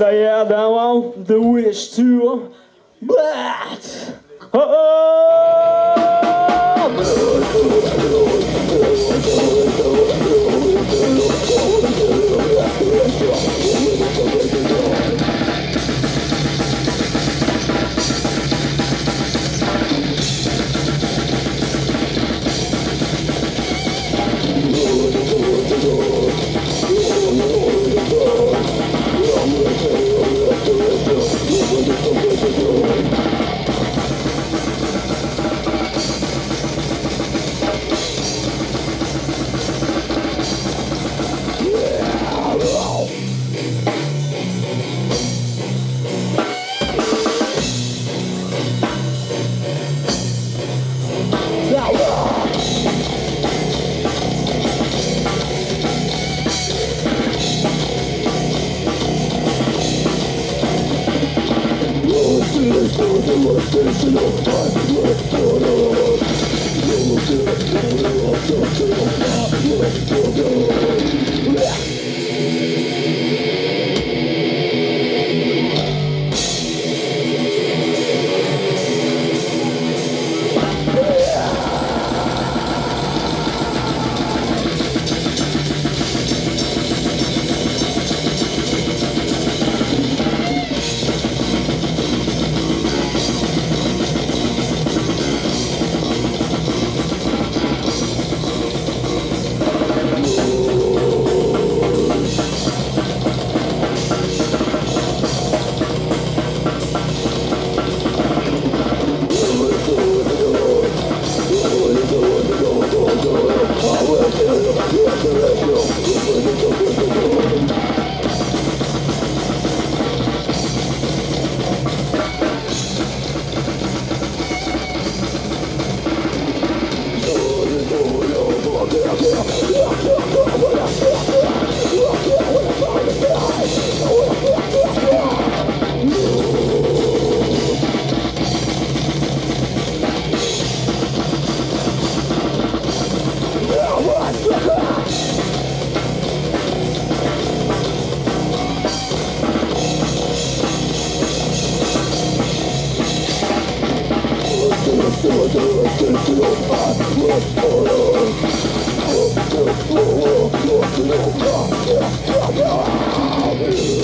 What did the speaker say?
Yeah, that one, the wish too. But, Go, oh, oh. Go, go. Oh,